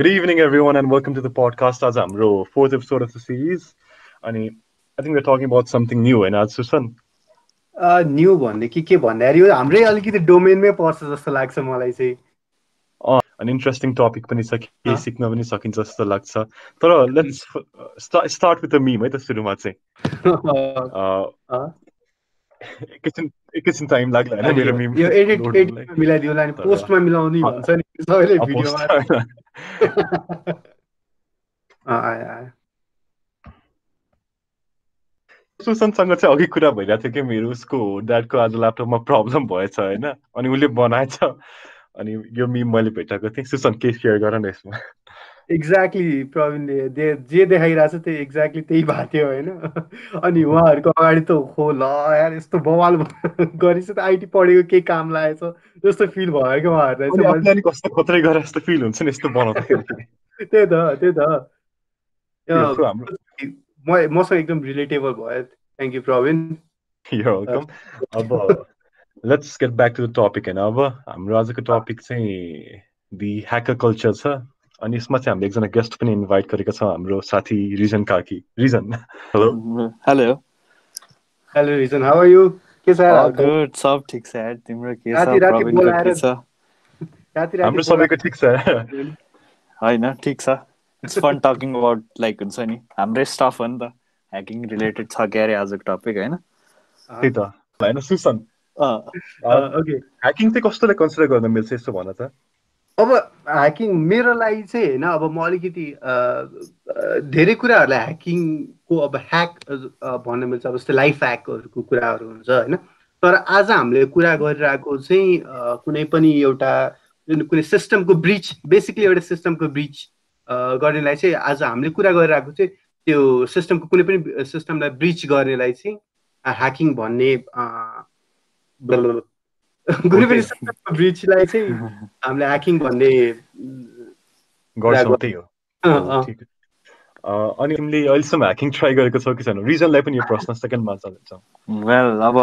Good evening, everyone, and welcome to the podcast. आज हाम्रो fourth episode of the series. अनि I think we're talking about something new होइन आज Susan new भन्ने कि के भन्दाखेरि यो हाम्रै अलिकति डोमेनमै पर्छ जस्तो लाग्छ मलाई चाहिँ अनि इन्ट्रेस्टिङ टपिक पनि छ केही। सिक्न पनि सकिन्छ जस्तो लाग्छ तर let's start with the meme है त सुरुमा चाहिँ। एकैछिन एकैछिन टाइम लाग्ला होइन मेरो मिम यो एडिट एडिटमा मिलाइदिउला नि। पोस्टमा मिलाउने भन्छ नि। सबैले भिडियोमा आयो आयो। सुसनसँग चाहिँ अघि कुरा भइरहेको थियो कि मेरो उसको ड्याडको आज ल्यापटपमा प्रब्लम भएछ होइन अनि उसले बनाएछ। अनि यो मिम मैले भेटाएको थिएँ। सुसन के सेयर गर न यसमा। एक्ज्याक्टली प्रवीणले जे देखाइरहेको छ त्यही एक्ज्याक्टली त्यही भएको थियो होइन अनि उहाँहरूको अगाडि त हो ल यार यस्तो बवाल गरेपछि त आइटी पढेको केही काम लागेछ जस्तो फिल भयो क्या उहाँहरूलाई अनि चाहिँ आफूलाई नि कस्तो खत्रै गरे जस्तो फिल हुन्छ नि यस्तो बनाउँदाखेरि मैले- त्यही त त्यही त। म मसँग एकदम रिलेटेबल भयो। Thank you Praveen. अब let's get back to the topic होइन अब हाम्रो आजको टपिक चाहिँ दि ह्याकर कल्चर छ। अनि यसमा चाहिँ हामीले एकजना गेस्ट पनि इन्भाइट गरेका छौँ हाम्रो साथी Rijan Karki Rijan. Hello hello hello Rijan how are you के छ? यार गुड सब ठिक छ यार? तिम्रो के छ? राति राति प्रवीणको बोलाएर- के छ? राति राति हाम्रो सबैको ठिक छ। होइन ठिक छ। It's fun talking about like हुन्छ नि हाम्रै स्टाफ हो नि त। ह्याकिङ रिलेटेड छ अरे आजको टपिक होइन? त्यही त। होइन सुसन। अँ, ओके ह्याकिङ चाहिँ कस्तोले कन्सिडर गर्न मिल्छ? यस्तो भन त। अब ह्याकिङ मेरो लागि चाहिँ होइन अब म अलिकति धेरै कुराहरूलाई ह्याकिङको अब ह्याक भन्न मिल्छ अब जस्तै लाइफ ह्याकहरूको कुराहरू हुन्छ होइन? तर आज हामीले कुरा गरिरहेको चाहिँ कुनै पनि एउटा कुनै सिस्टमको ब्रिच बेसिकली एउटा सिस्टमको ब्रिच गर्नेलाई चाहिँ आज हामीले कुरा गरिरहेको चाहिँ त्यो सिस्टमको कुनै पनि सिस्टमलाई ब्रिच गर्नेलाई चाहिँ ह्याकिङ भन्ने Okay. सिस्टमको ब्रिचलाई चाहिँ हामीले ह्याकिङ भन्ने गर्छौँ त्यही हो अनि तिमीले अहिलेसम्म ह्याकिङ ट्राई गरेको छौ कि छैन रिजनलाई पनि यो प्रश्न सेकेन्डमा चल्छ वेल अब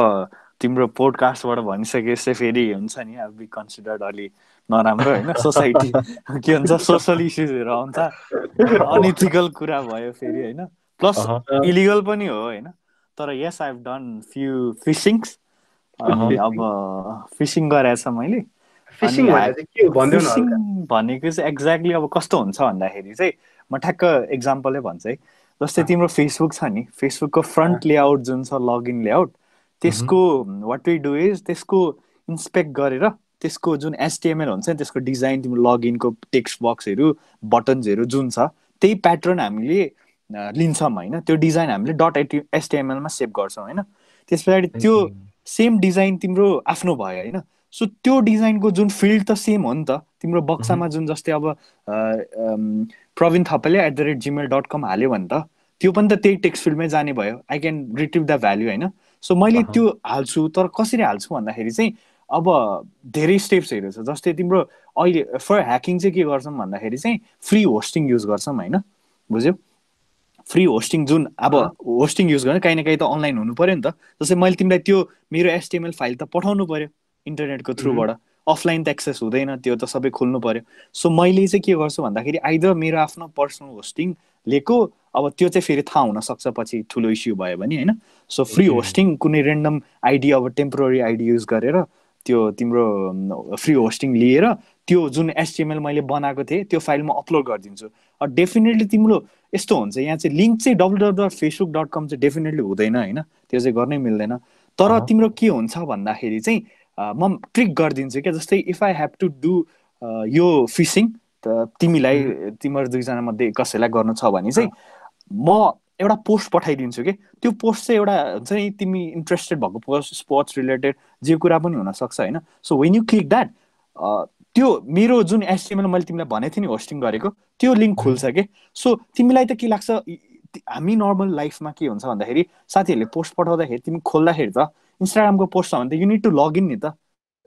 तिम्रो पोडकास्टबाट भनिसकेपछि फेरि हुन्छ नि अब बी कन्सिडर्ड अलि नराम्रो होइन सोसाइटी के हुन्छ सोसल इस्युजहरू आउँछ अनइथिकल कुरा भयो फेरि होइन प्लस। इलिगल पनि हो होइन तर yes I have done few phishings अब फिसिङ गरेछ मैले। फिसिङ। भनेको चाहिँ एक्ज्याक्टली अब कस्तो हुन्छ भन्दाखेरि चाहिँ म ठ्याक्क इक्जाम्पलै भन्छु है। जस्तै। तिम्रो फेसबुक छ नि फेसबुकको फ्रन्ट लेआउट जुन छ लगइन लेआउट त्यसको वाट वी डु इज त्यसको इन्सपेक्ट गरेर त्यसको जुन एसटिएमएल हुन्छ नि त्यसको डिजाइन तिम्रो लगइनको टेक्स्ट बक्सहरू बटन्सहरू जुन छ त्यही प्याटर्न हामीले लिन्छौँ होइन। त्यो डिजाइन हामीले डट एटी एसटिएमएलमा सेभ गर्छौँ होइन। त्यस पछाडि त्यो सेम डिजाइन तिम्रो आफ्नो भयो होइन? सो त्यो डिजाइनको जुन फिल्ड त सेम हो नि त। तिम्रो बक्सामा जुन जस्तै अब Praveen थप्पले at the rate Gmail dot com हाल्यो भने त त्यो पनि त त्यही टेक्स्ट फिल्डमै जाने भयो। I can retrieve the value होइन? सो मैले। त्यो हाल्छु तर कसरी हाल्छु भन्दाखेरि चाहिँ अब धेरै स्टेप्सहरू छ जस्तै तिम्रो अहिले फर ह्याकिङ चाहिँ के गर्छौँ भन्दाखेरि चाहिँ फ्री होस्टिङ युज गर्छौँ होइन? बुझ्यौ? फ्री होस्टिङ जुन अब। होस्टिङ युज गर्ने काहीँ न काहीँ त अनलाइन हुनु पर्यो नि त। जस्तै मैले तिमीलाई त्यो मेरो एसटिएमएल फाइल त पठाउनु पर्यो इन्टरनेटको थ्रुबाट अफलाइन त एक्सेस हुँदैन त्यो त सबै खोल्नु पर्यो। सो मैले चाहिँ के गर्छु भन्दाखेरि आइदर मेरो आफ्नो पर्सनल होस्टिङ लिएको अब त्यो चाहिँ फेरि थाहा हुनसक्छ पछि ठुलो इस्यु भयो भने होइन? So free. होस्टिङ कुनै रेन्डम आइडी अब टेम्पोररी आइडी युज गरेर त्यो तिम्रो फ्री होस्टिङ लिएर त्यो जुन एसटिएमएल मैले बनाएको थिएँ त्यो फाइल म अपलोड गरिदिन्छु। डेफिनेटली तिम्रो यस्तो हुन्छ यहाँ चाहिँ लिङ्क चाहिँ W W dot Facebook dot com चाहिँ डेफिनेटली हुँदैन होइन? त्यो चाहिँ गर्नै मिल्दैन। तर। तिम्रो के हुन्छ भन्दाखेरि चाहिँ म ट्रिक गरिदिन्छु क्या जस्तै if I have to do यो फिसिङ त तिमीलाई तिम्रो दुईजना मध्ये कसैलाई गर्नु छ भने चाहिँ म एउटा पोस्ट पठाइदिन्छु कि त्यो पोस्ट चाहिँ एउटा हुन्छ नि तिमी इन्ट्रेस्टेड भएको पोस्ट स्पोर्ट्स रिलेटेड जे कुरा पनि हुनसक्छ होइन? So when you click that त्यो मेरो जुन एसटिएमएल मैले तिमीलाई भनेको थिएँ नि होस्टिङ गरेको त्यो लिङ्क खुल्छ कि? सो तिमीलाई त के लाग्छ? हामी नर्मल लाइफमा के हुन्छ भन्दाखेरि साथीहरूले पोस्ट पठाउँदाखेरि तिमी खोल्दाखेरि त इन्स्टाग्रामको पोस्ट छ भने त युनिट टु लगइन नि त।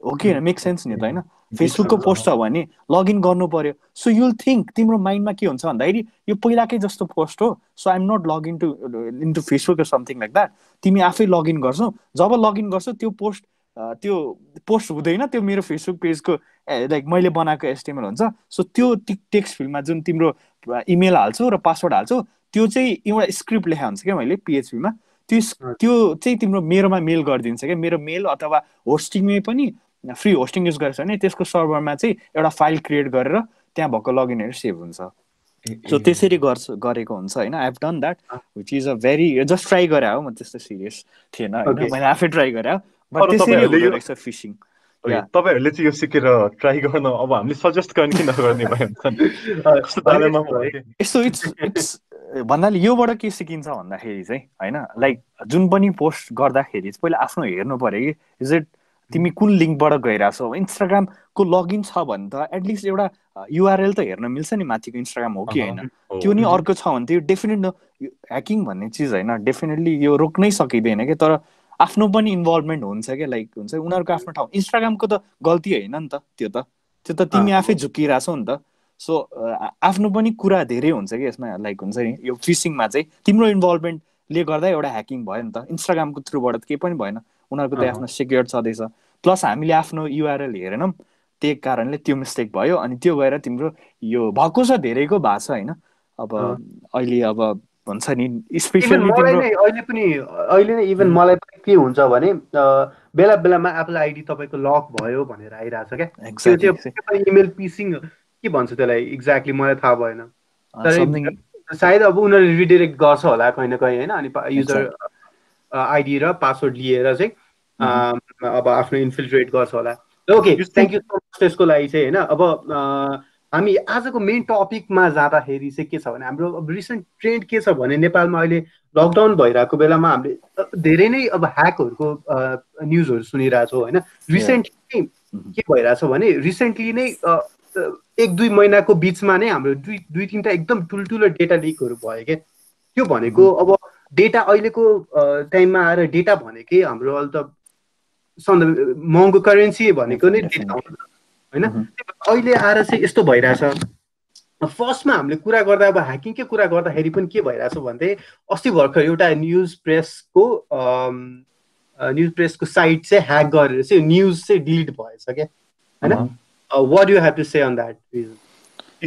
हो कि होइन? मेक सेन्स नि त होइन? फेसबुकको पोस्ट छ भने लगइन गर्नु पर्यो। सो युल थिङ्क तिम्रो माइन्डमा के हुन्छ भन्दाखेरि यो पहिलाकै जस्तो पोस्ट हो। So I'm not login to into Facebook something like that तिमी आफै लगइन गर्छौ। जब लगइन गर्छौ त्यो पोस्ट त्यो पोस्ट हुँदैन त्यो मेरो फेसबुक पेजको लाइक मैले बनाएको एस्टिमेल हुन्छ। सो त्यो टेक्स्ट फिल्डमा जुन तिम्रो इमेल हाल्छु र पासवर्ड हाल्छु त्यो चाहिँ एउटा स्क्रिप्ट लेखा हुन्छ क्या मैले पिएचपीमा त्यो त्यो चाहिँ तिम्रो मेरोमा मेल गरिदिन्छ क्या। मेरो मेल अथवा होस्टिङमै पनि फ्री होस्टिङ युज गरेछ भने त्यसको सर्भरमा चाहिँ एउटा फाइल क्रिएट गरेर त्यहाँ भएको लगइनहरू सेभ हुन्छ। सो त्यसरी गर्छ गरेको हुन्छ होइन। I have done that which is a very just try गरे हो म त्यस्तो सिरियस थिएन होइन। मैले आफै ट्राई गरे रहेछ फिसिङ तपाईँहरूले चाहिँ यो सिकेर ट्राई गर्न अब हामीले सजेस्ट गर्ने कि नगर्ने भयो यस्तो इट्स इट्स भन्नाले योबाट के सिकिन्छ भन्दाखेरि चाहिँ होइन लाइक जुन पनि पोस्ट गर्दाखेरि पहिला आफ्नो हेर्नु पऱ्यो कि इज इट तिमी कुन लिङ्कबाट गइरहेछौ? इन्स्टाग्रामको लगइन छ भने त एटलिस्ट एउटा युआरएल त हेर्न मिल्छ नि माथिको इन्स्टाग्राम हो कि होइन। त्यो नि अर्को छ भने त्यो डेफिनेट ह्याकिङ भन्ने चिज होइन डेफिनेटली यो रोक्नै सकिँदैन क्या तर आफ्नो पनि इन्भल्भमेन्ट हुन्छ क्या लाइक हुन्छ। उनीहरूको आफ्नो ठाउँ। इन्स्टाग्रामको त गल्ती होइन नि त त्यो त। त्यो त तिमी आफै झुकिरहेछौ नि त। सो आफ्नो पनि कुरा धेरै हुन्छ कि यसमा लाइक हुन्छ नि यो फिसिङमा चाहिँ। तिम्रो इन्भल्भमेन्टले गर्दा एउटा ह्याकिङ भयो नि त। इन्स्टाग्रामको थ्रुबाट केही पनि भएन। उनीहरूको त आफ्नो सेक्योर छँदैछ। प्लस हामीले आफ्नो युआरएल हेरेनौँ। त्यही कारणले त्यो मिस्टेक भयो। अनि त्यो गएर तिम्रो यो भएको छ धेरैको भएको छ होइन? अब अहिले अब हुन्छ नि स्पेसली अहिले पनि अहिले नै इभन मलाई पनि के हुन्छ भने बेला बेलामा एप्पल आइडी तपाईँको लक भयो भनेर आइरहेछ क्या। इमेल पिसिङ के भन्छ त्यसलाई एक्ज्याक्टली मलाई थाहा भएन। तर सायद अब उनीहरूले रिडिरेक्ट गर्छ होला कहीँ न कहीँ होइन? अनि युजर आइडी र पासवर्ड लिएर चाहिँ अब आफ्नो इन्फिल्ट्रेट गर्छ होला। Okay thank you so much त्यसको लागि चाहिँ होइन? अब हामी आजको मेन टपिकमा जाँदाखेरि चाहिँ के छ भने हाम्रो अब रिसेन्ट ट्रेन्ड के छ भने नेपालमा अहिले लकडाउन भइरहेको बेलामा हामीले धेरै नै अब ह्याकहरूको न्युजहरू सुनिरहेछौँ होइन? रिसेन्टली के भइरहेछ भने रिसेन्टली नै एक दुई महिनाको बिचमा नै हाम्रो दुई दुई तिनवटा एकदम ठुल्ठुलो डेटा लिकहरू भयो क्या त्यो भनेको अब डेटा अहिलेको टाइममा आएर डेटा भनेकै हाम्रो अहिले त महँगो करेन्सी भनेको नै डेटा होइन? अहिले आएर चाहिँ यस्तो भइरहेछ। फर्स्टमा हामीले कुरा गर्दा अब ह्याकिङकै कुरा गर्दाखेरि पनि के भइरहेछ भने अस्ति भर्खर एउटा न्युज प्रेसको न्युज प्रेसको साइट चाहिँ ह्याक गरेर चाहिँ न्युज चाहिँ डिलिट भएछ क्या होइन? What you have to say on that Rijan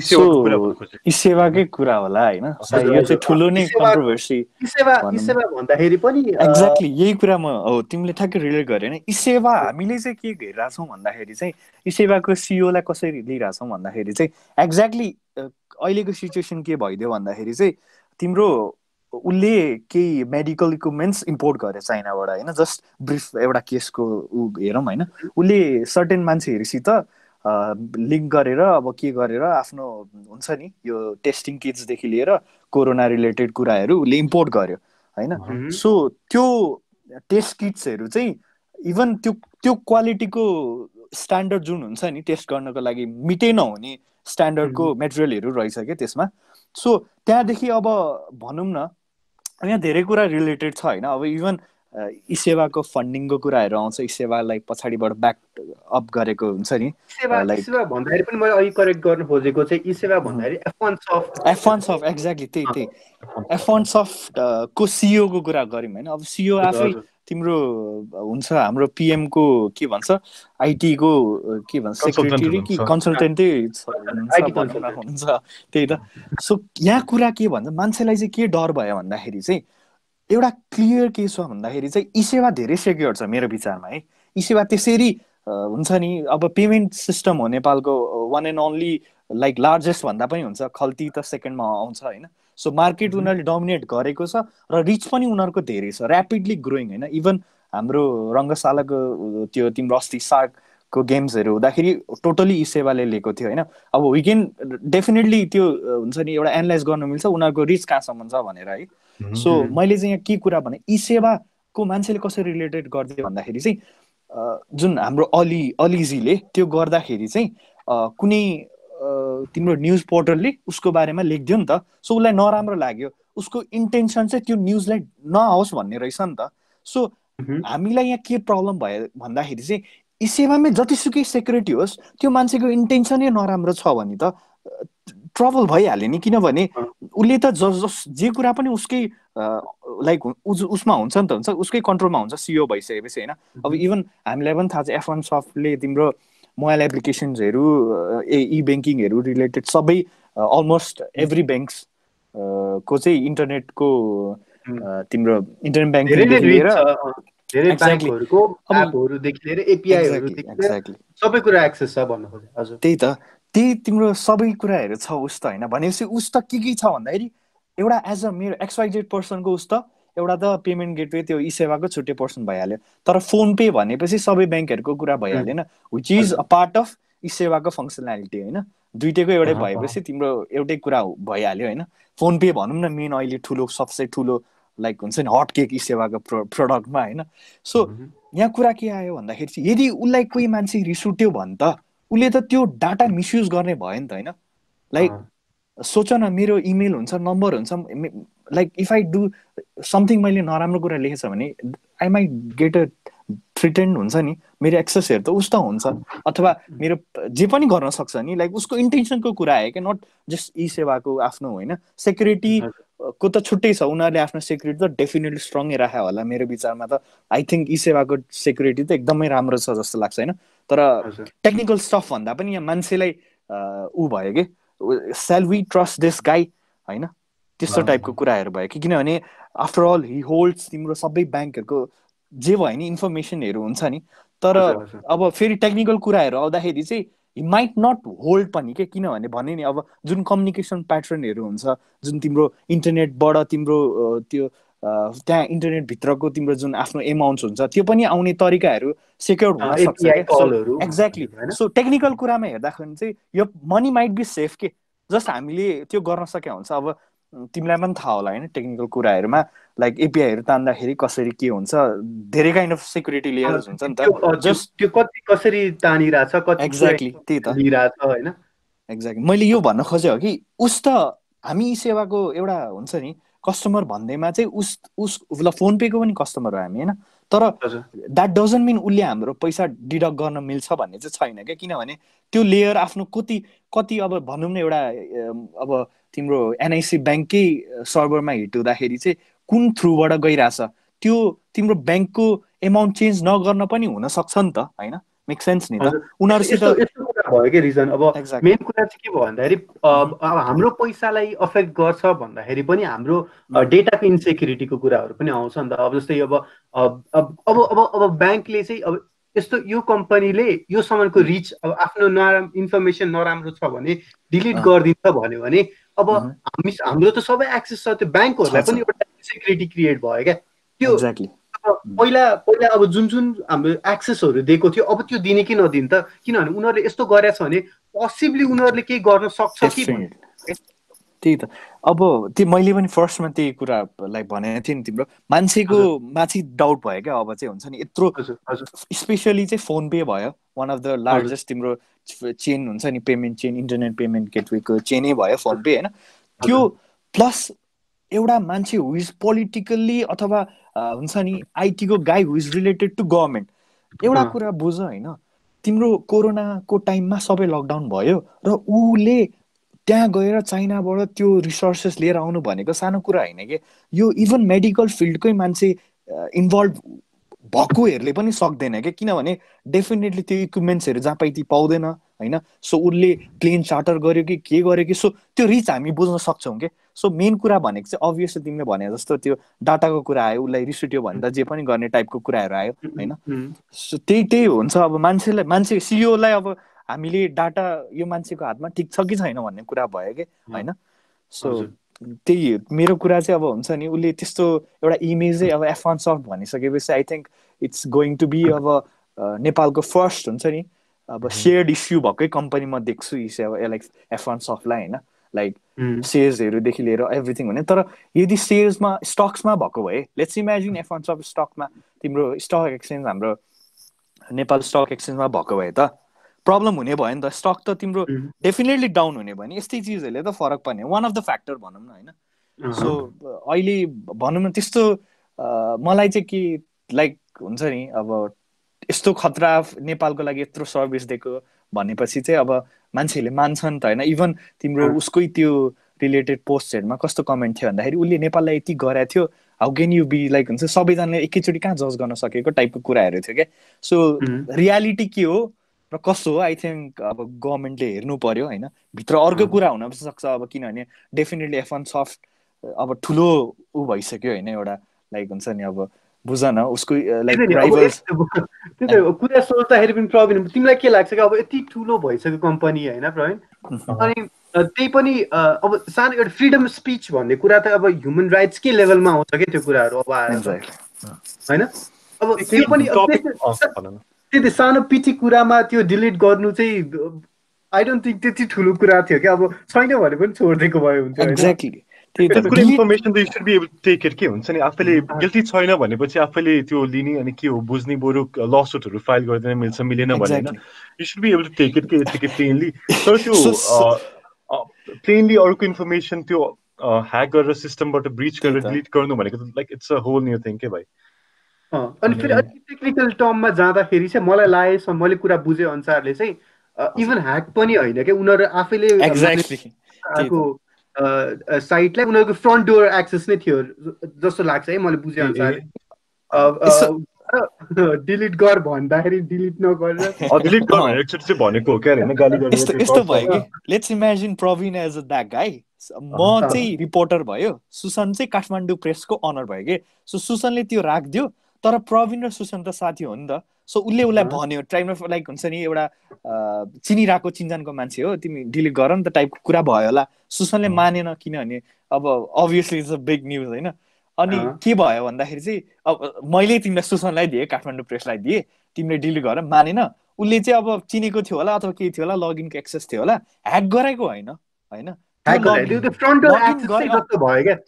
सेवाकै कुरा होला होइन? यो चाहिँ ठुलो नै कन्ट्रोभर्सी भन्दाखेरि पनि एक्ज्याक्टली यही कुरा म हो तिमीले ठ्याक्कै रिलेट गरे होइन? यी सेवा हामीले चाहिँ के हेरिरहेछौँ भन्दाखेरि चाहिँ यी सेवाको सिओलाई कसरी लिइरहेछौँ भन्दाखेरि चाहिँ एक्ज्याक्टली अहिलेको सिचुएसन के भइदियो भन्दाखेरि चाहिँ तिम्रो उसले केही मेडिकल इक्विपमेन्ट्स इम्पोर्ट गरे चाइनाबाट होइन? जस्ट ब्रिफ एउटा केसको ऊ हेरौँ होइन? उसले सर्टेन मान्छेहरूसित लिङ्क गरेर अब के गरेर आफ्नो हुन्छ नि यो टेस्टिङ किट्सदेखि लिएर कोरोना रिलेटेड कुराहरू उसले इम्पोर्ट गर्यो होइन? सो त्यो टेस्ट किट्सहरू चाहिँ इभन त्यो त्यो क्वालिटीको स्ट्यान्डर्ड जुन हुन्छ नि टेस्ट गर्नको लागि मिटै नहुने स्ट्यान्डर्डको मेटेरियलहरू रहेछ क्या त्यसमा। सो त्यहाँदेखि अब भनौँ न यहाँ धेरै कुरा रिलेटेड छ होइन? अब इभन ई सेवाको फन्डिङको कुराहरू आउँछ ई सेवालाई पछाडिबाट ब्याक अप गरेको हुन्छ नि। भन्दाखेरि पनि मैले अघि करेक्ट गर्नु खोजेको चाहिँ सेवा भन्दाखेरि एफवान सफ्ट एक्ज्याक्टली त्यही त्यही। एफवान सिओको कुरा गऱ्यौँ होइन। अब सिओ आफै तिम्रो हुन्छ हाम्रो पिएमको के भन्छ आइटीको के भन्छ सेक्रेटरी कि कन्सल्टेन्टै हुन्छ त्यही त। सो यहाँ कुरा के भन्छ मान्छेलाई चाहिँ के डर भयो भन्दाखेरि चाहिँ एउटा क्लियर के छ भन्दाखेरि चाहिँ ई सेवा धेरै सेक्योर छ मेरो विचारमा है। ई सेवा त्यसरी हुन्छ नि अब पेमेन्ट सिस्टम हो नेपालको one and only like largest भन्दा पनि हुन्छ खल्ती त सेकेन्डमा आउँछ होइन। सो मार्केट उनीहरूले डोमिनेट गरेको छ र रिच पनि उनीहरूको धेरै छ ऱ्यापिडली ग्रोइङ होइन। इभन हाम्रो रङ्गशालाको त्यो तिम्रो अस्ति सार्कको गेम्सहरू हुँदाखेरि टोटली ई सेवाले लिएको थियो होइन। अब वी क्यान डेफिनेटली त्यो हुन्छ नि एउटा एनालाइज गर्नु मिल्छ उनीहरूको रिच कहाँसम्म छ भनेर है। सो मैले चाहिँ यहाँ के कुरा भने ई सेवाको मान्छेले कसरी रिलेटेड गरिदियो भन्दाखेरि चाहिँ जुन हाम्रो अली अलिजीले त्यो गर्दाखेरि चाहिँ कुनै तिम्रो न्युज पोर्टलले उसको बारेमा लेखिदियो नि त। सो उसलाई नराम्रो लाग्यो। उसको इन्टेन्सन चाहिँ त्यो न्युजलाई नआओस् भन्ने रहेछ नि त। सो हामीलाई यहाँ के प्रब्लम भयो भन्दाखेरि चाहिँ यी सेवामै जतिसुकै सेक्युरिटी होस् त्यो मान्छेको इन्टेन्सनै नराम्रो छ भने त ट्रबल भइहाल्यो नि किनभने उसले त जस जस जे कुरा पनि उसकै लाइक उसमा हुन्छ नि त हुन्छ? उसकै कन्ट्रोलमा हुन्छ सिओ भइसकेपछि होइन? अब इभन हामीलाई पनि थाहा छ एफ वान सफ्टले तिम्रो मोबाइल एप्लिकेसन्सहरू ए इ ब्याङ्किङहरू रिलेटेड सबै अलमोस्ट एभ्री ब्याङ्क्स को चाहिँ इन्टरनेटको तिम्रो इन्टरनेट ब्याङ्किङ सबै कुरा एक्सेस छ भन्नु खोजेँ हजुर। त्यही त। त्यही तिम्रो सबै कुराहरू छ उस त होइन। भनेपछि उस त के के छ भन्दाखेरि एउटा एज अ मेरो एक्सवाइजेड पर्सनको उस त एउटा त पेमेन्ट गेटवे त्यो ई सेवाको छुट्टै पर्सन भइहाल्यो। तर फोन पे भनेपछि सबै ब्याङ्कहरूको कुरा भइहाल्यो which is a part of e सेवाको फङ्सनालिटी होइन। दुइटैको एउटै भएपछि तिम्रो एउटै कुरा भइहाल्यो होइन। फोन पे भनौँ न मेन अहिले ठुलो सबसे ठुलो लाइक हुन्छ नि हट केक ई सेवाको प्रो प्रडक्टमा होइन। सो यहाँ कुरा के आयो भन्दाखेरि चाहिँ यदि उसलाई कोही मान्छे रिस उठ्यो भने त उसले त त्यो डाटा मिसयुज गर्ने भयो नि त होइन। लाइक सोच न मेरो इमेल हुन्छ नम्बर हुन्छ like if I do something मैले नराम्रो कुरा लेखेछ भने I might get a threatened हुन्छ नि। मेरो एक्सेसहरू त उस्तो हुन्छ। अथवा मेरो जे पनि गर्न सक्छ नि लाइक उसको इन्टेन्सनको कुरा आयो क्या नट जस्ट ई सेवाको आफ्नो होइन। सेक्युरिटी को त छुट्टै छ उनीहरूले आफ्नो सेक्युरिटी त डेफिनेटली स्ट्रङै राख्यो होला मेरो विचारमा त। आई थिङ्क ई सेवाको सेक्युरिटी त एकदमै राम्रो छ जस्तो लाग्छ होइन? तर टेक्निकल स्टफ भन्दा पनि यहाँ मान्छेलाई ऊ भयो कि sale we trust this guy होइन? त्यस्तो टाइपको कुराहरू भयो कि किनभने आफ्टर अल हि होल्ड्स तिम्रो सबै ब्याङ्कहरूको जे भयो नि इन्फर्मेसनहरू हुन्छ नि। तर अब फेरि टेक्निकल कुराहरू आउँदाखेरि चाहिँ हि माइट नट होल्ड पनि के किनभने भने नि अब जुन कम्युनिकेसन प्याटर्नहरू हुन्छ जुन तिम्रो इन्टरनेटबाट तिम्रो त्यो त्यहाँ इन्टरनेटभित्रको तिम्रो जुन आफ्नो एमाउन्ट्स हुन्छ त्यो पनि आउने तरिकाहरू सेक्योर हुन सक्छ एक्ज्याक्टली सो टेक्निकल कुरामा हेर्दाखेरि चाहिँ यो मनी माइट बी सेफ के? जस्ट हामीले त्यो गर्न सक्यो हुन्छ। अब तिमीलाई पनि थाहा होला होइन टेक्निकल कुराहरूमा। लाइक एपिआईहरू तान्दाखेरि कसरी के हुन्छ? धेरै काइन्ड अफ सेक्युरिटी लेयर्स हुन्छ नि त। जस्ट त्यो कति कसरी तानिरहेछ कति एक्ज्याक्टली त्यही त। होइन? एक्ज्याक्टली मैले यो भन्न खोजेँ हो कि उस त हामी सेवाको एउटा हुन्छ नि कस्टमर भन्दैमा चाहिँ उस उस ल फोन पेको पनि कस्टमर हो हामी होइन? तर द्याट डजन्ट मिन उसले हाम्रो पैसा डिडक्ट गर्न मिल्छ भन्ने चाहिँ छैन क्या किनभने त्यो लेयर आफ्नो कति कति अब भनौँ न एउटा अब तिम्रो एनआइसी ब्याङ्ककै सर्भरमा हिट हुँदाखेरि चाहिँ कुन थ्रुबाट गइरहेछ त्यो तिम्रो ब्याङ्कको एमाउन्ट चेन्ज नगर्न पनि हुनसक्छ नि त होइन? मेक सेन्स नि त? उनीहरूसित भयो कि रिजन अब मेन कुरा चाहिँ के भयो भन्दाखेरि अब हाम्रो पैसालाई अफेक्ट गर्छ भन्दाखेरि पनि हाम्रो डेटाको इन्सेक्युरिटीको कुराहरू पनि आउँछ नि त। अब जस्तै अब अब अब अब ब्याङ्कले चाहिँ अब यस्तो यो कम्पनीले यो सामानको रिच अब आफ्नो नराम इन्फर्मेसन नराम्रो छ भने डिलिट गरिदिन्छ भन्यो भने अब हामी हाम्रो त सबै एक्सेस छ त्यो ब्याङ्कहरूलाई पनि एउटा सेक्युरिटी क्रिएट भयो क्या। त्यो पहिला पहिला अब जुन जुन हाम्रो एक्सेसहरू दिएको थियो अब त्यो दिने कि नदिने त किनभने उनीहरूले यस्तो गरेछ भने पोसिबली उनीहरूले केही गर्न सक्छ कि त्यही त। अब त्यो मैले पनि फर्स्टमा त्यही कुरा लाइक भनेको थिएँ नि तिम्रो। मान्छेको माथि डाउट भयो क्या अब चाहिँ हुन्छ नि यत्रो स्पेसली चाहिँ फोन पे भयो। वान अफ द लार्जेस्ट तिम्रो चेन हुन्छ नि पेमेन्ट चेन इन्टरनेट पेमेन्ट गेटवेको चेनै भयो फोन पे होइन? त्यो प्लस एउटा मान्छे हु इज पोलिटिकल्ली अथवा हुन्छ नि आइटीको guy who is related to government एउटा कुरा बुझ होइन तिम्रो कोरोनाको टाइममा सबै लकडाउन भयो र उसले त्यहाँ गएर चाइनाबाट त्यो रिसोर्सेस लिएर आउनु भनेको सानो कुरा होइन कि? यो इभन मेडिकल फिल्डकै मान्छे इन्भल्भ भएकोहरूले पनि सक्दैन क्या किनभने डेफिनेटली त्यो इक्विपमेन्ट्सहरू जहाँ पाइ पाउँदैन। होइन? सो उसले प्लेन चार्टर गर्यो कि के गर्यो कि? सो त्यो रिच हामी बुझ्न सक्छौँ कि? सो मेन कुरा भनेको चाहिँ अभियसली तिमीले भने जस्तो त्यो डाटाको कुरा आयो उसलाई रिस उठ्यो भने त जे पनि गर्ने टाइपको कुराहरू आयो होइन? सो त्यही त्यही हुन्छ अब मान्छेलाई मान्छे सिओलाई अब हामीले डाटा यो मान्छेको हातमा ठिक छ कि छैन भन्ने कुरा भयो कि होइन? सो त्यही मेरो कुरा चाहिँ अब हुन्छ नि उसले त्यस्तो एउटा इमेजै अब एफ वान सफ्ट भनिसकेपछि I think it's going to be अब नेपालको फर्स्ट हुन्छ नि। अब सेयर्ड इस्यु भएकै कम्पनी म देख्छु अब लाइक एफ वान सफ्टलाई होइन? लाइक सेयर्सहरूदेखि लिएर एभ्रिथिङ भने तर यदि सेयर्समा स्टक्समा भएको भए let's imagine F one soft स्टकमा तिम्रो स्टक एक्सचेन्ज हाम्रो नेपाल स्टक एक्सचेन्जमा भएको भए त प्रब्लम हुने भयो नि त। स्टक त तिम्रो डेफिनेटली डाउन हुने भयो नि। यस्तै चिजहरूले त फरक पर्ने वान अफ द फ्याक्टर भनौँ न होइन? सो अहिले भनौँ न त्यस्तो मलाई चाहिँ के लाइक हुन्छ नि अब यस्तो खतरा नेपालको लागि यत्रो सर्भिस दिएको भनेपछि चाहिँ अब मान्छेहरूले मान्छन् त होइन। इभन तिम्रो उसकै त्यो रिलेटेड पोस्टहरूमा कस्तो कमेन्ट थियो भन्दाखेरि उसले नेपाललाई यति गरेको थियो how can you be like हुन्छ। सबैजनाले एकैचोटि कहाँ जज गर्न सकेको टाइपको कुराहरू थियो क्या। सो रियालिटी के हो र कस्तो हो आई थिङ्क अब गभर्मेन्टले हेर्नु पर्यो होइन। भित्र अर्को कुरा हुन सक्छ अब किनभने डेफिनेटली एफ वान सफ्ट अब ठुलो ऊ भइसक्यो होइन एउटा लाइक हुन्छ नि अब बुझ न उसको लाइक कुरा सोच्दाखेरि पनि प्रवीण तिमीलाई के लाग्छ कि अब यति ठुलो भइसक्यो कम्पनी होइन प्रवीण? अनि त्यही पनि अब सानो एउटा फ्रिडम स्पिच भन्ने कुरा त अब ह्युमन राइट्सकै लेभलमा आउँछ क्या त्यो कुराहरू अब आएर? होइन? अब त्यो पनि त्यति सानो पिठी कुरामा त्यो डिलिट गर्नु चाहिँ आई डोन्ट थिङ्क त्यति ठुलो कुरा थियो क्या अब छैन भने पनि छोडिदिएको भयो हुन्छ इन्फर्मेसन त should be able take it के हुन्छ नि आफैले गिल्टी छैन भनेपछि आफैले त्यो लिने अनि के हो बुझ्ने बरु लसुटहरू फाइल गरिदिन मिल्छ मिलेन भने you should be able to take it के यतिकै प्लेनली तर त्यो प्लेनली अर्को इन्फर्मेसन त्यो ह्याक गरेर सिस्टमबाट ब्रिच गरेर डिलिट गर्नु भनेको त like it's a whole new thing के भाइ? अनि फेरि अलिक टेक्निकल टर्ममा जाँदाखेरि चाहिँ मलाई लागेको मैले कुरा बुझे अनुसारले चाहिँ इभन ह्याक पनि होइन क्या उनीहरू आफैले साइटलाई उनीहरूको फ्रन्ट डोर एक्सेस नै थियो जस्तो लाग्छ है मैले बुझे अनुसार। डिलिट गर भन्दाखेरि डिलिट नगरेर भनेको हो क्या हैन गाली गरेर यस्तो यस्तो भयो कि? Let's imagine Praveen as a that guy म चाहिँ रिपोर्टर भयो। सुसन चाहिँ काठमाडौँ प्रेसको अनर भयो कि? सो सुसनले त्यो राखिदियो। तर प्रवीण र सुसन त साथी हो नि त। सो उसले उसलाई भन्यो ट्राइम लाइक हुन्छ नि एउटा चिनिरहेको चिन्जानको मान्छे हो तिमी डिलिट गर नि त टाइपको कुरा भयो होला। सुसनले मानेन किनभने अब obviously it's a big news होइन? अनि के भयो भन्दाखेरि चाहिँ अब मैले तिमीलाई सुसनलाई दिएँ काठमाडौँ प्रेसलाई दिएँ तिमीले डिलिट गरेर मानेन। उसले चाहिँ अब चिनेको थियो होला अथवा के थियो होला लगइनको एक्सेस थियो होला ह्याक गरेको होइन होइन?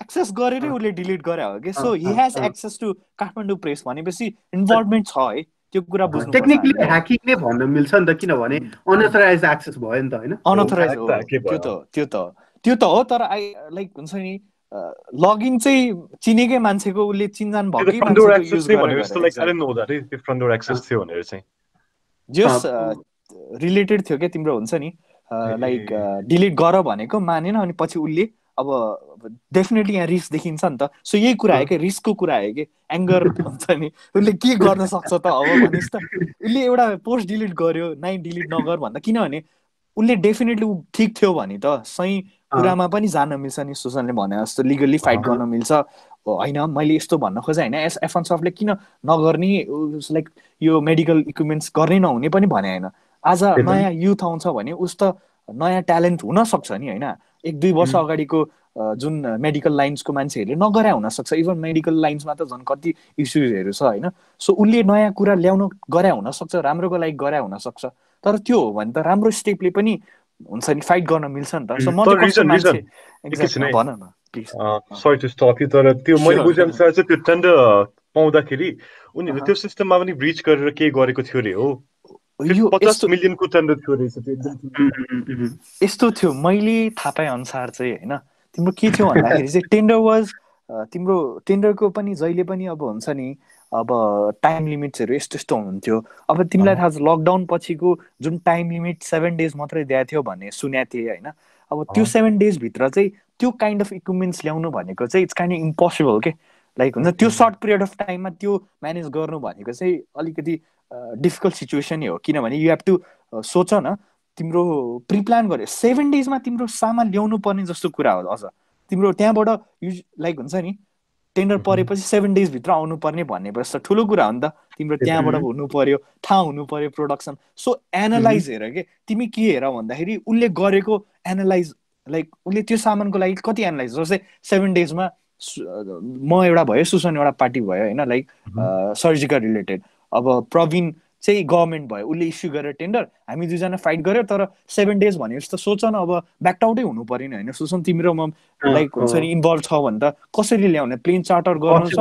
एक्सेस गरेरै उसले डिलिट गरे हो कि? So he has access to Kathmandu press भनेपछि इन्भल्भमेन्ट छ है त्यो कुरा बुझ्नु टेक्निकली ह्याकिङ नै भन्न मिल्छ नि त किनभने अनअथराइज एक्सेस भयो नि त होइन? अनअथराइज हो त्यो त त्यो त त्यो त हो तर आई लाइक हुन्छ नि लगइन चाहिँ चिनेकै मान्छेको उसले चिन्जान जस रिलेटेड थियो क्या तिम्रो हुन्छ नि। लाइक डिलिट गर भनेको मानेन अनि पछि उसले अब डेफिनेटली यहाँ रिस्क देखिन्छ नि त। सो यही कुरा आयो क्या रिस्कको कुरा आयो कि एङ्गर हुन्छ नि। उसले के गर्न सक्छ त अब भनिस् त। उसले एउटा पोस्ट डिलिट गर्यो नाइ डिलिट नगर भन्दा। किनभने उसले डेफिनेटली ठिक थियो भने त सही कुरामा पनि जान मिल्छ नि सुसनले भने जस्तो। लिगल्ली फाइट गर्न मिल्छ। होइन मैले यस्तो भन्न खोजेँ होइन। एस एफन सफले किन नगर्ने? लाइक यो मेडिकल इक्विपमेन्ट्स गर्नै नहुने पनि भने होइन। आज नयाँ युथ आउँछ भने उस त नयाँ ट्यालेन्ट हुनसक्छ नि होइन। एक दुई वर्ष अगाडिको जुन मेडिकल लाइन्सको मान्छेहरूले नगरे हुनसक्छ। इभन मेडिकल लाइन्समा त झन् कति इस्युजहरू छ होइन। सो उसले नयाँ कुरा ल्याउनु गरे हुनसक्छ राम्रोको लागि गरे हुनसक्छ। तर त्यो हो भने त राम्रो स्टेपले पनि हुन्छ नि फाइट गर्न मिल्छ नि त। सो म भन न सरी टु स्टप यु तर त्यो मैले बुझे अनुसार चाहिँ त्यो टेन्डर पाउँदाखेरि उनीहरूले त्यो सिस्टममा पनि ब्रिच गरेर के गरेको थियो अरे हो। मिलियनको टेन्डर थियो रहेछ यस्तो थियो मैले थाहा पाए अनुसार चाहिँ होइन? तिम्रो के थियो भन्दाखेरि चाहिँ टेन्डर वाज तिम्रो टेन्डरको पनि जहिले पनि अब हुन्छ नि अब टाइम लिमिट्सहरू यस्तो यस्तो हुन्थ्यो। अब तिमीलाई थाहा छ लकडाउन पछिको जुन टाइम लिमिट सेभेन डेज मात्रै दिएको थियो भन्ने सुनेको थिएँ होइन? अब त्यो सेभेन डेजभित्र चाहिँ त्यो काइन्ड अफ इक्विपमेन्ट्स ल्याउनु भनेको चाहिँ इट्स काइन्ड इम्पोसिबल के लाइक हुन्छ। त्यो सर्ट पिरियड अफ टाइममा त्यो म्यानेज गर्नु भनेको चाहिँ अलिकति डिफिकल्ट सिचुएसनै हो। किनभने यु हेभ टु सोच न तिम्रो प्रिप्लान गर्यो। सेभेन डेजमा तिम्रो सामान ल्याउनु पर्ने जस्तो कुरा हो अझ। तिम्रो त्यहाँबाट युज लाइक हुन्छ नि टेन्डर परेपछि सेभेन डेजभित्र आउनु पर्ने भन्ने त ठुलो कुरा हो नि त। तिम्रो त्यहाँबाट हुनु पर्यो थाहा हुनु पर्यो प्रोडक्सन सो एनालाइज हेर के तिमी के हेर भन्दाखेरि उसले गरेको एनालाइज लाइक उसले त्यो सामानको लागि कति एनालाइज जस्तै सेभेन डेजमा म एउटा भयो सुसन एउटा पार्टी भयो होइन लाइक सर्जिकल रिलेटेड। अब प्रवीण चाहिँ गभर्मेन्ट भयो उसले इस्यु गरेर टेन्डर हामी दुईजना फाइट गऱ्यो तर सेभेन डेज भनेपछि त सोच न अब ब्याकआउटै हुनु परेन होइन सुसन तिम्रो म लाइक हुन्छ नि इन्भल्भ छ भने त कसरी ल्याउने? प्लेन चार्टर गर्नु छ।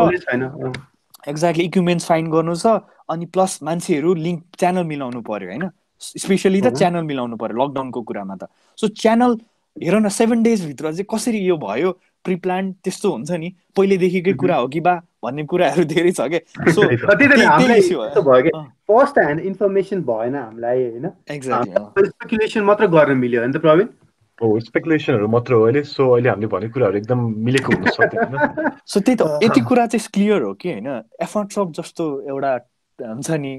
एक्ज्याक्टली इक्विपमेन्ट्स फाइन गर्नु छ अनि प्लस मान्छेहरू लिङ्क च्यानल मिलाउनु पर्यो होइन? स्पेसली त च्यानल मिलाउनु पर्यो लकडाउनको कुरामा त। सो च्यानल हेर न सेभेन डेजभित्र चाहिँ कसरी यो भयो? प्रिप्लान त्यस्तो हुन्छ नि। पहिलेदेखिकै कुरा हो कि बा भन्ने कुराहरू धेरै छ क्या सो फर्स्ट ह्यान्ड इन्फर्मेसन भएन हामीलाई होइन? स्पेकुलेसन मात्र गर्न मिल्यो होइन त प्रवीण? हो स्पेकुलेसनहरू मात्र हो अहिले। सो अहिले हामीले भनेको कुराहरू एकदम मिलेको हुन सक्दैन सो त्यही त यति कुरा चाहिँ क्लियर हो कि होइन? एफर्ट सप जस्तो एउटा हुन्छ नि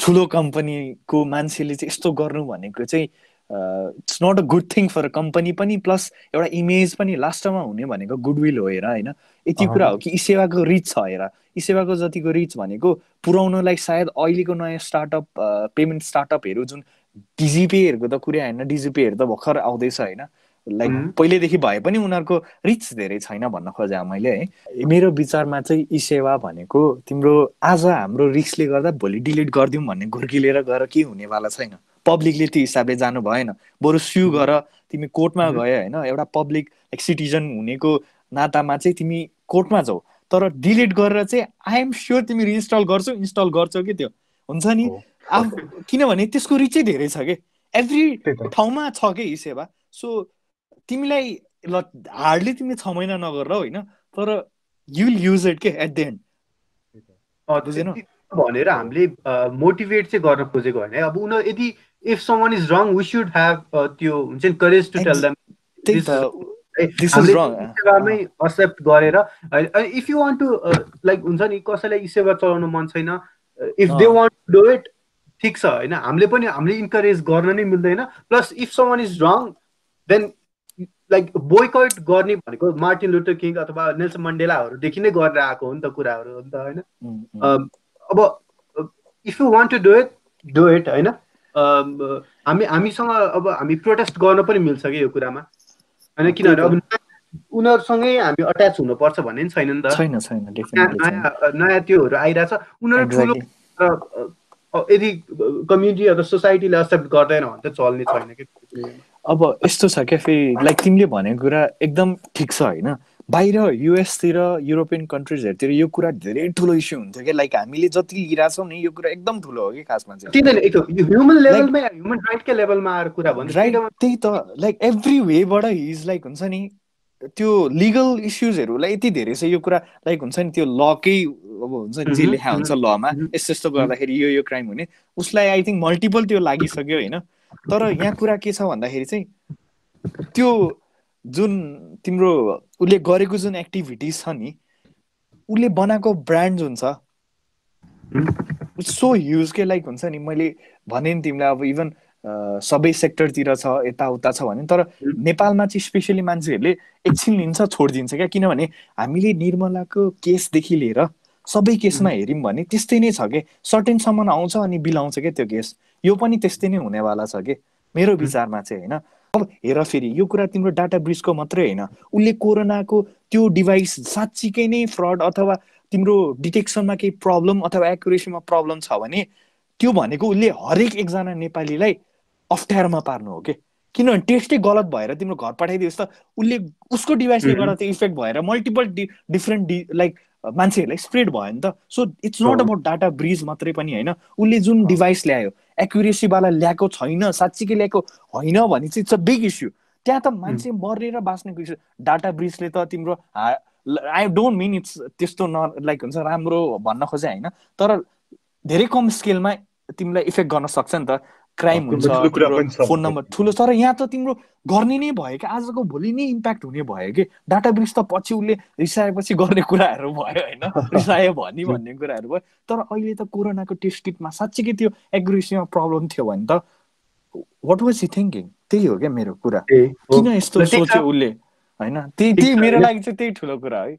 ठुलो कम्पनीको मान्छेले चाहिँ यस्तो गर्नु भनेको चाहिँ it's not a good thing for company पनि प्लस एउटा इमेज पनि लास्टमा हुने भनेको गुडविल हो हेर होइन? यति कुरा हो कि यी सेवाको रिच छ हेर। यी सेवाको जतिको रिच भनेको पुऱ्याउनलाई सायद अहिलेको नयाँ स्टार्टअप पेमेन्ट स्टार्टअपहरू जुन डिजिपेहरूको त कुरै होइन डिजिपेहरू त भर्खर आउँदैछ होइन? लाइक पहिल्यैदेखि भए पनि उनीहरूको रिच धेरै छैन भन्न खोजेँ मैले है? मेरो विचारमा चाहिँ यी सेवा भनेको तिम्रो आज हाम्रो रिक्सले गर्दा भोलि डिलिट गरिदिउँ भन्ने घुर्किलेर गएर के हुनेवाला छैन। पब्लिकले त्यो हिसाबले जानु भएन बरु स्यु गर तिमी कोर्टमा गयो होइन? एउटा पब्लिक लाइक सिटिजन हुनेको नातामा चाहिँ तिमी कोर्टमा जाऊ। तर डिलिट गरेर चाहिँ आइएम स्योर तिमी रिइन्स्टल गर्छौ इन्स्टल गर्छौ कि त्यो। हुन्छ नि? किनभने त्यसको रिचै धेरै छ कि? एभ्री ठाउँमा छ कि सेवा? सो तिमीलाई ल हार्डली तिमीले छ महिना नगर होइन? तर यु विल युज इट के एट द एन्ड बुझेन भनेर हामीले मोटिभेट चाहिँ गर्न खोजेको होइन अब उनीहरू यदि if someone is wrong we should have त्यो हुन्छ नि करेज टु टेल देम सेवामै एक्सेप्ट गरेर if you want to like हुन्छ नि कसैलाई सेवा चलाउनु मन छैन if they want to do it ठिक छ होइन? हामीले पनि हामीले इन्करेज गर्न नै मिल्दैन। Plus if someone is wrong then like boycott गर्ने भनेको मार्टिन लुटर किङ अथवा नेल्सन मन्डेलाहरूदेखि नै गरेर आएको हो नि त कुराहरू हो नि त होइन अब if you want to do it do it होइन? हामी हामीसँग अब हामी प्रोटेस्ट गर्न पनि मिल्छ कि यो कुरामा? होइन किनभने अब उनीहरूसँगै हामी अट्याच हुनुपर्छ भन्ने पनि छैन नि त? छैन छैन नयाँ नयाँ त्योहरू आइरहेछ। उनीहरू ठुलो यदि कम्युनिटी अथवा सोसाइटीले एक्सेप्ट गर्दैन भने त चल्ने छैन कि? अब यस्तो छ क्या फेरि लाइक तिमीले भनेको कुरा एकदम ठिक छ होइन। बाहिर युएसतिर युरोपियन कन्ट्रिजहरूतिर यो कुरा धेरै ठुलो इस्यु हुन्थ्यो कि लाइक हामीले जति लिइरहेछौँ नि यो कुरा एकदम ठुलो हो कि खासमा चाहिँ त्यही त लाइक एभ्री वेबाट हिज लाइक हुन्छ नि त्यो लिगल इस्युजहरूलाई यति धेरै छ यो कुरा लाइक हुन्छ नि त्यो लकै अब हुन्छ नि जे लेखा हुन्छ लमा यस्तो यस्तो गर्दाखेरि यो यो क्राइम हुने। उसलाई आई थिङ्क मल्टिपल त्यो लागिसक्यो होइन। तर यहाँ कुरा के छ भन्दाखेरि चाहिँ त्यो जुन तिम्रो उसले गरेको जुन एक्टिभिटिज छ नि उसले बनाएको ब्रान्ड जुन छ सो ह्युज के लाइक हुन्छ नि मैले भने नि तिमीलाई अब इभन सबै सेक्टरतिर छ यताउता छ भने तर नेपालमा चाहिँ स्पेसली मान्छेहरूले एकछिन लिन्छ छोडिदिन्छ क्या? किनभने हामीले निर्मलाको केसदेखि लिएर सबै केसमा हेऱ्यौँ भने त्यस्तै नै छ कि? सर्टेनसम्म आउँछ अनि बिल आउँछ क्या त्यो केस यो पनि त्यस्तै नै हुनेवाला छ कि? मेरो विचारमा चाहिँ होइन। अब हेर फेरि यो कुरा तिम्रो डाटा ब्रिजको मात्रै होइन। उसले कोरोनाको त्यो डिभाइस साँच्चीकै नै फ्रड अथवा तिम्रो डिटेक्सनमा केही प्रब्लम अथवा एकुरेसीमा प्रब्लम छ भने त्यो भनेको उसले हरेक एकजना नेपालीलाई अप्ठ्यारोमा पार्नु हो कि? किनभने टेस्टै गलत भएर तिम्रो घर पठाइदियोस् त उसले उसको डिभाइसले गर्दा त्यो इफेक्ट भएर मल्टिपल डि डिफ्रेन्ट डि लाइक मान्छेहरूलाई स्प्रेड भयो नि त। So it's not about data breach मात्रै पनि होइन। उसले जुन डिभाइस ल्यायो एकुरेसीवाला ल्याएको छैन साँच्चीकै ल्याएको होइन भने चाहिँ इट्स अ बिग इस्यु त्यहाँ त मान्छे मर्ने र बाँच्नेको इस्यु डाटा ब्रिजले त तिम्रो आई डोन्ट मिन इट्स त्यस्तो न लाइक हुन्छ राम्रो भन्न खोजे होइन तर धेरै कम स्केलमा तिमीलाई इफेक्ट गर्न सक्छ नि त। क्राइम हुन्छ फोन नम्बर ठुलो तर यहाँ त तिम्रो गर्ने नै भयो कि आजको भोलि नै इम्प्याक्ट हुने भयो कि? डाटा ब्रिज त पछि उसले रिसाएपछि गर्ने कुराहरू भयो होइन? रिसायो भने भन्ने कुराहरू भयो। तर अहिले त कोरोनाको टेस्ट किटमा साँच्चीकै त्यो एग्रेसिभमा प्रब्लम थियो भने त वाट वाज हि थिङ्किङ त्यही हो क्या मेरो कुरा। किन यस्तो सोच्यो उसले होइन? त्यही त्यही मेरो लागि चाहिँ त्यही ठुलो कुरा है।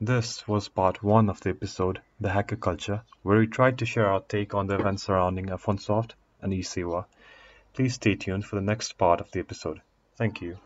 This was part one of the episode, The Hacker Culture, where we tried to share our take on the events surrounding Afonsoft and eSewa. Please stay tuned for the next part of the episode. Thank you.